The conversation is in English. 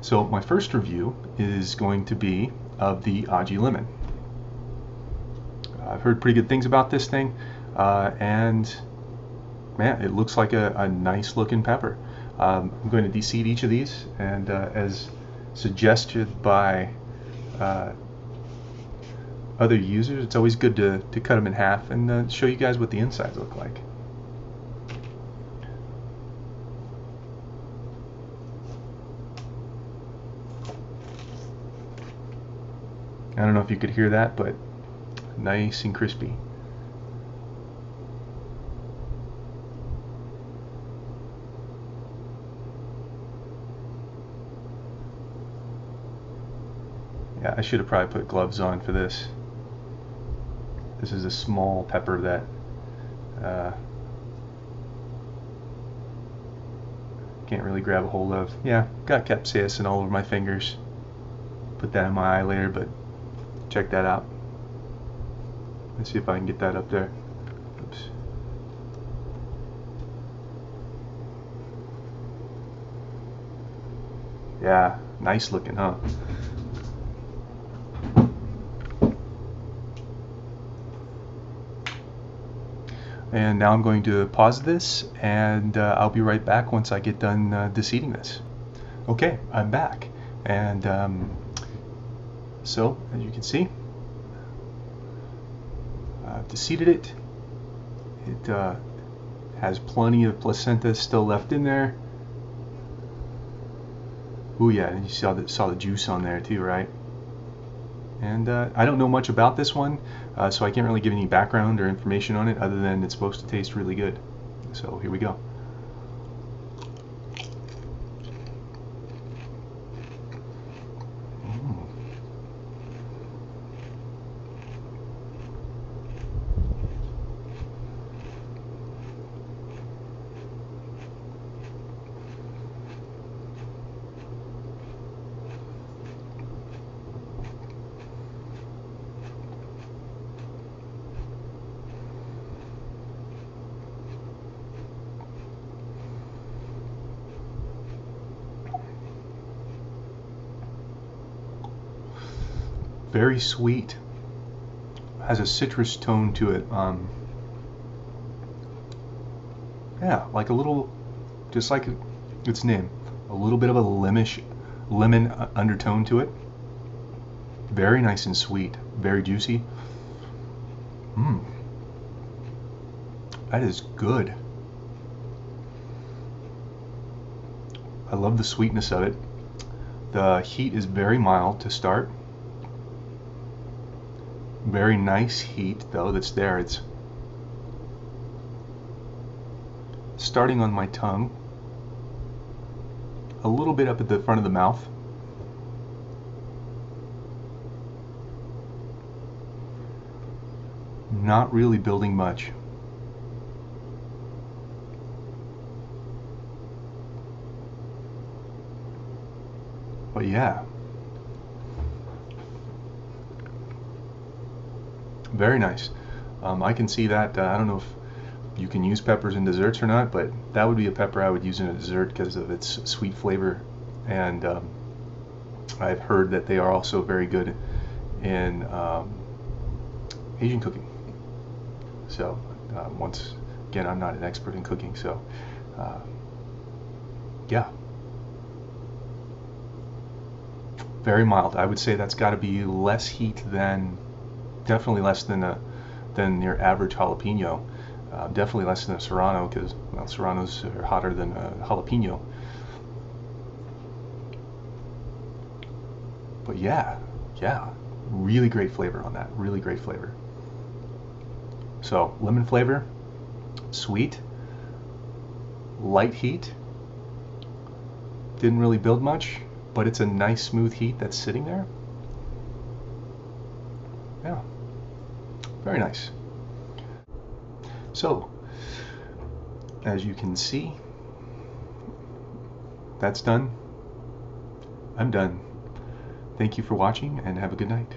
So my first review is going to be of the Aji Limon. I've heard pretty good things about this thing, uh, and man, it looks like a, a nice looking pepper. Um, I'm going to deseed each of these, and uh, as suggested by uh, other users, it's always good to, to cut them in half and uh, show you guys what the insides look like. I don't know if you could hear that, but nice and crispy. Yeah, I should have probably put gloves on for this. This is a small pepper that uh, can't really grab a hold of. Yeah, got capsaicin all over my fingers. Put that in my eye later, but check that out. Let's see if I can get that up there. Oops. Yeah, nice looking, huh? And now I'm going to pause this and uh, I'll be right back once I get done uh, this. Okay, I'm back. And um, so, as you can see, I've deseeded it. It uh, has plenty of placenta still left in there. Oh yeah, and you saw the, saw the juice on there too, right? And uh, I don't know much about this one, uh, so I can't really give any background or information on it other than it's supposed to taste really good. So here we go. Very sweet has a citrus tone to it um, yeah like a little just like its name a little bit of a lemish lemon undertone to it. Very nice and sweet very juicy. Mmm that is good. I love the sweetness of it. The heat is very mild to start very nice heat though that's there. It's starting on my tongue, a little bit up at the front of the mouth. Not really building much. But yeah, Very nice. Um, I can see that. Uh, I don't know if you can use peppers in desserts or not, but that would be a pepper I would use in a dessert because of its sweet flavor. And um, I've heard that they are also very good in um, Asian cooking. So uh, once again, I'm not an expert in cooking, so uh, yeah. Very mild. I would say that's got to be less heat than definitely less than a than your average jalapeno. Uh, definitely less than a serrano because well, serranos are hotter than a jalapeno. But yeah, yeah, really great flavor on that. Really great flavor. So lemon flavor, sweet, light heat. Didn't really build much, but it's a nice smooth heat that's sitting there. Yeah. Very nice. So, as you can see, that's done. I'm done. Thank you for watching and have a good night.